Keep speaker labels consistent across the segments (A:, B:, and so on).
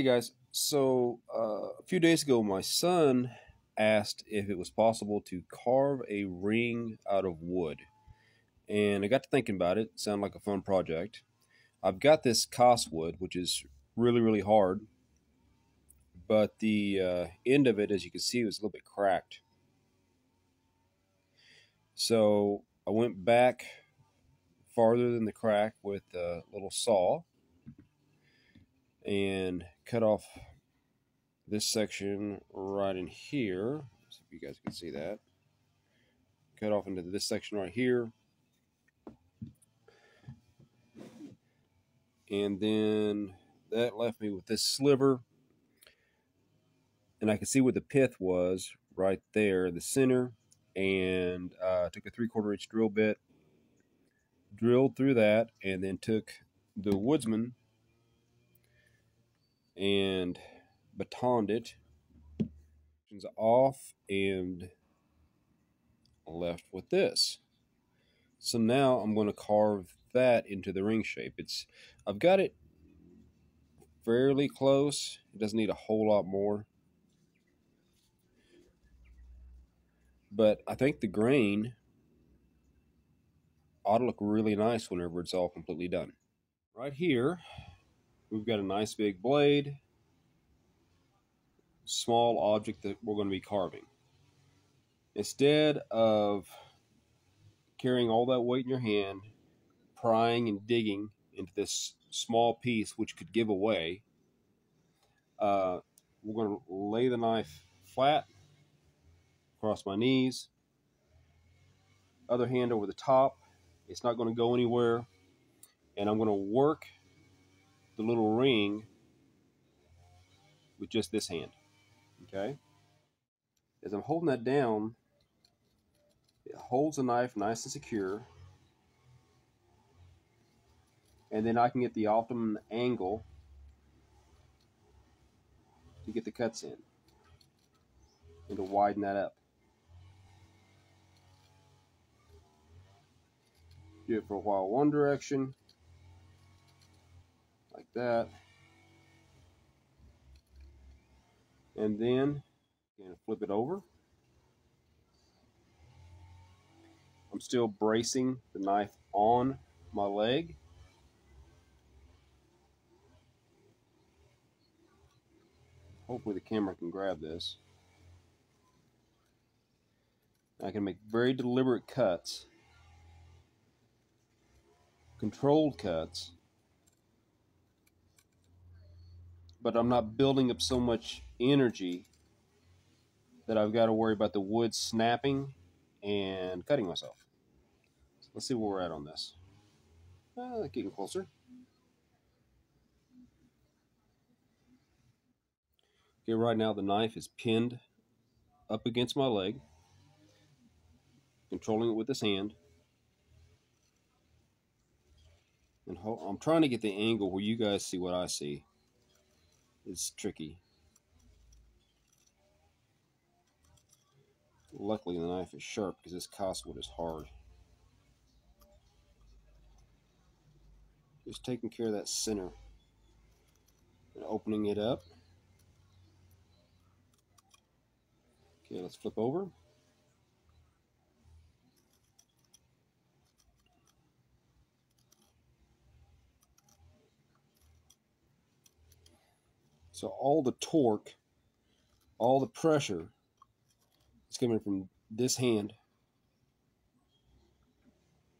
A: Hey guys, so uh, a few days ago, my son asked if it was possible to carve a ring out of wood. And I got to thinking about it. it sounded like a fun project. I've got this wood, which is really, really hard, but the uh, end of it, as you can see, was a little bit cracked. So I went back farther than the crack with a little saw and cut off this section right in here. If you guys can see that. Cut off into this section right here. And then that left me with this sliver. And I could see where the pith was right there in the center. And uh, took a three quarter inch drill bit, drilled through that, and then took the woodsman and batoned it off and left with this. So now I'm going to carve that into the ring shape. It's I've got it fairly close. It doesn't need a whole lot more. But I think the grain ought to look really nice whenever it's all completely done. Right here, We've got a nice big blade, small object that we're going to be carving. Instead of carrying all that weight in your hand, prying and digging into this small piece which could give away, uh, we're going to lay the knife flat across my knees, other hand over the top. It's not going to go anywhere. And I'm going to work the little ring with just this hand. Okay? As I'm holding that down, it holds the knife nice and secure. And then I can get the optimum angle to get the cuts in and to widen that up. Do it for a while one direction, that. And then to flip it over. I'm still bracing the knife on my leg. Hopefully the camera can grab this. I can make very deliberate cuts, controlled cuts, but I'm not building up so much energy that I've got to worry about the wood snapping and cutting myself. So let's see where we're at on this. Uh, getting closer. Okay, right now the knife is pinned up against my leg, controlling it with this hand. And I'm trying to get the angle where you guys see what I see is tricky. Luckily the knife is sharp because this costwood is hard. Just taking care of that center and opening it up. Okay, let's flip over. So all the torque, all the pressure is coming from this hand.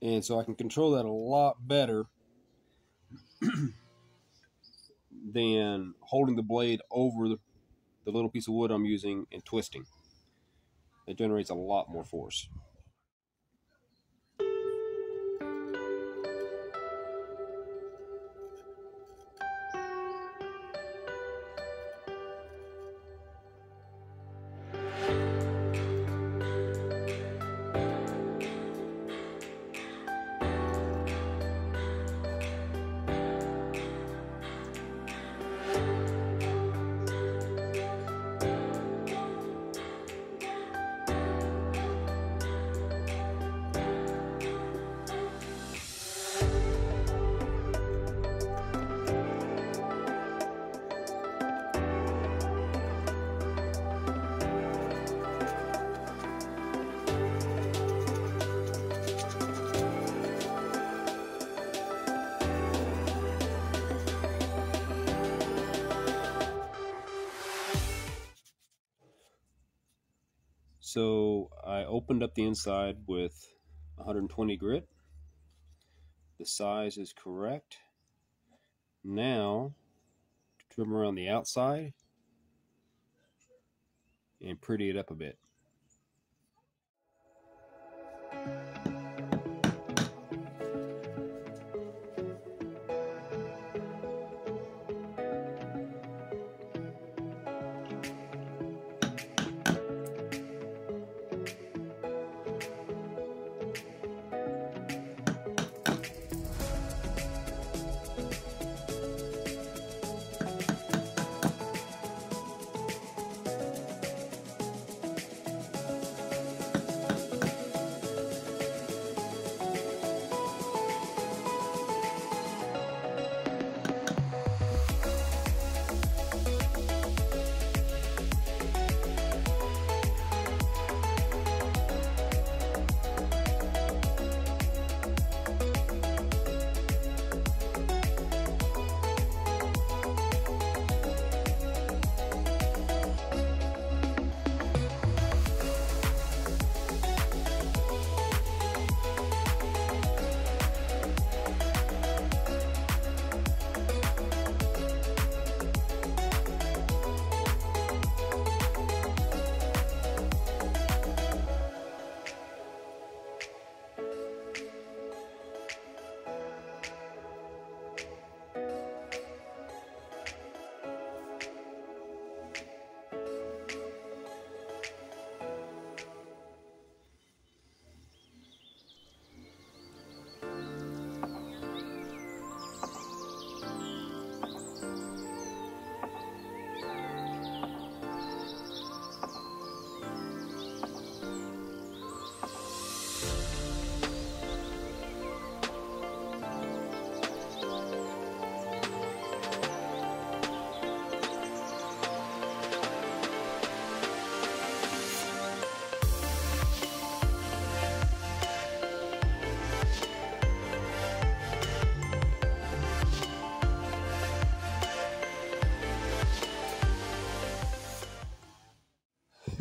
A: And so I can control that a lot better than holding the blade over the, the little piece of wood I'm using and twisting. It generates a lot more force. So I opened up the inside with 120 grit. The size is correct. Now, trim around the outside and pretty it up a bit.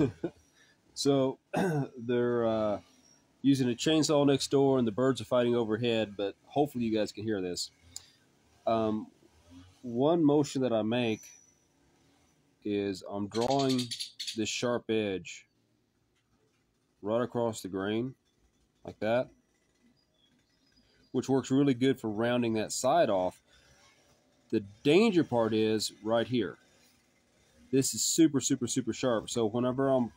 A: so they're uh, using a chainsaw next door, and the birds are fighting overhead. But hopefully, you guys can hear this. Um, one motion that I make is I'm drawing this sharp edge right across the grain, like that, which works really good for rounding that side off. The danger part is right here. This is super, super, super sharp. So whenever I'm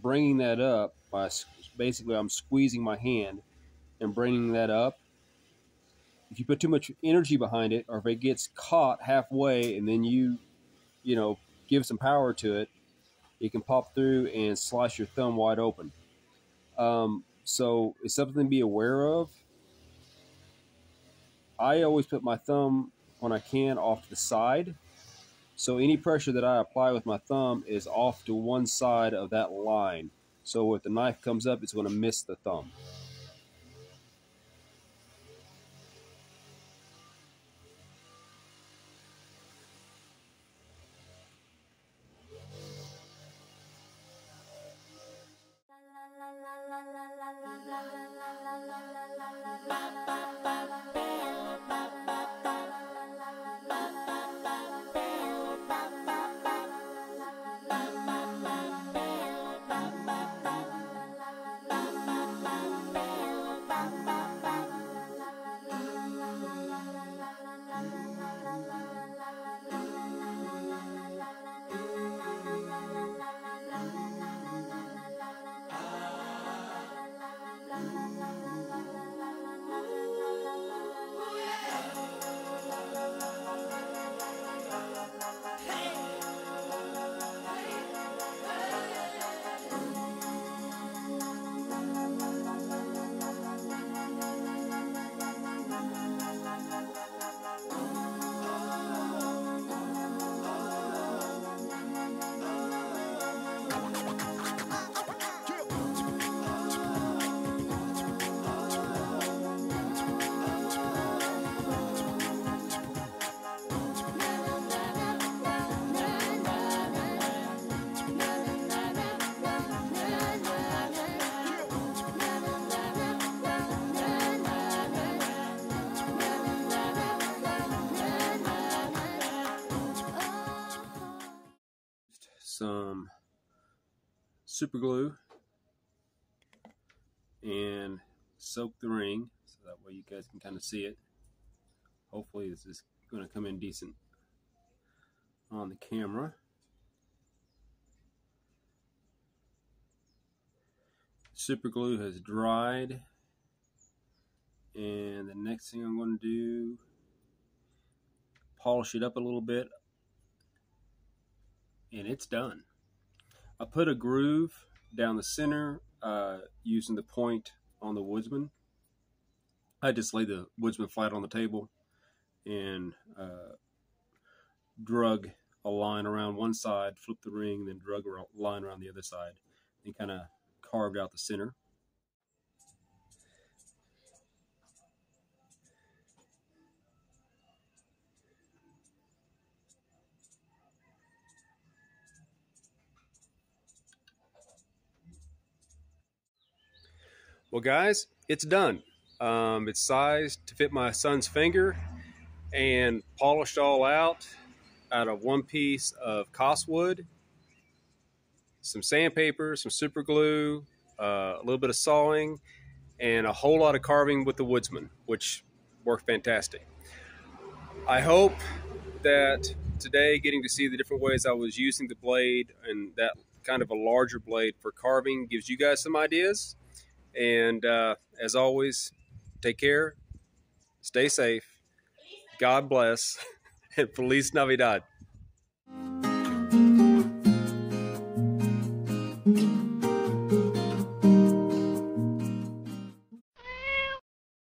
A: bringing that up by basically I'm squeezing my hand and bringing that up. If you put too much energy behind it, or if it gets caught halfway and then you, you know, give some power to it, it can pop through and slice your thumb wide open. Um, so it's something to be aware of. I always put my thumb when I can off to the side so any pressure that I apply with my thumb is off to one side of that line. So if the knife comes up, it's going to miss the thumb. Some super glue and soak the ring so that way you guys can kind of see it. Hopefully this is going to come in decent on the camera. Super glue has dried and the next thing I'm going to do polish it up a little bit and it's done. I put a groove down the center uh, using the point on the Woodsman. I just laid the Woodsman flat on the table and uh, drug a line around one side, flipped the ring, then drug a line around the other side, and kind of carved out the center. Well, guys, it's done. Um, it's sized to fit my son's finger and polished all out out of one piece of Costwood, some sandpaper, some super glue, uh, a little bit of sawing, and a whole lot of carving with the Woodsman, which worked fantastic. I hope that today getting to see the different ways I was using the blade and that kind of a larger blade for carving gives you guys some ideas. And uh, as always, take care, stay safe, God bless, and Feliz Navidad.